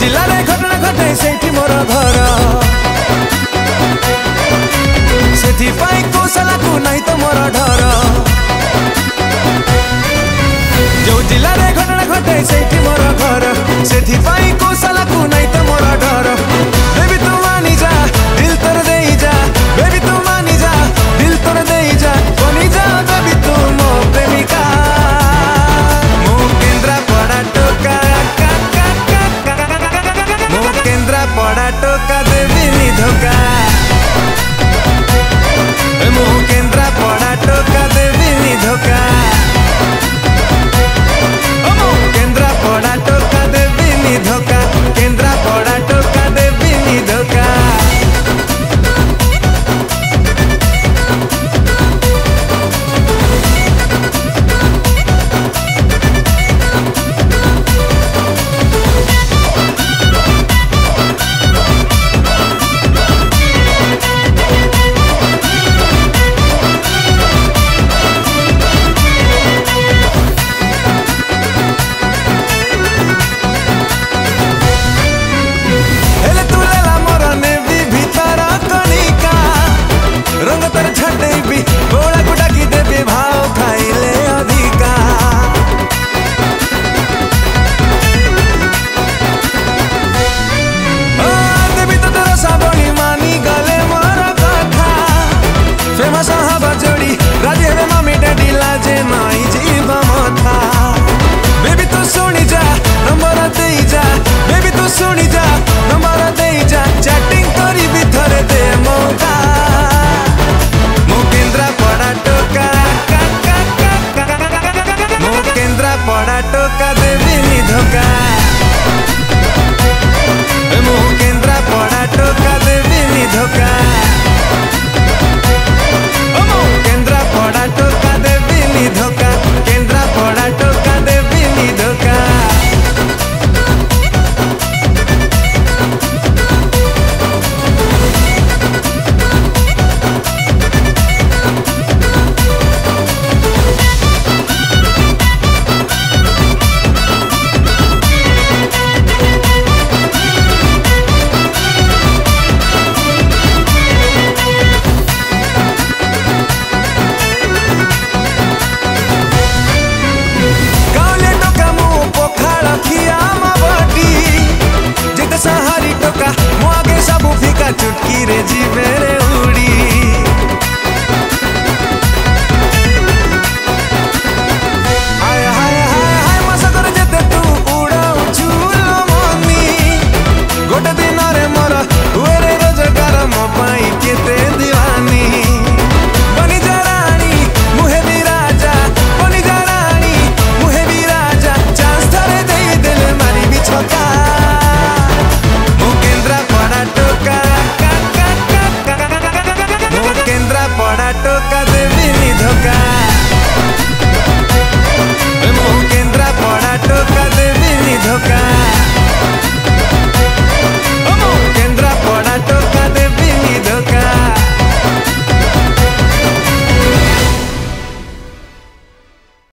जिले घटना घटे से मोर घर से कौशल को नहीं तो मोर डर जो जिले घटना घटे से घर से कौशल को कदे भी नहीं धोखा ਸਾਡੇ ਵੀ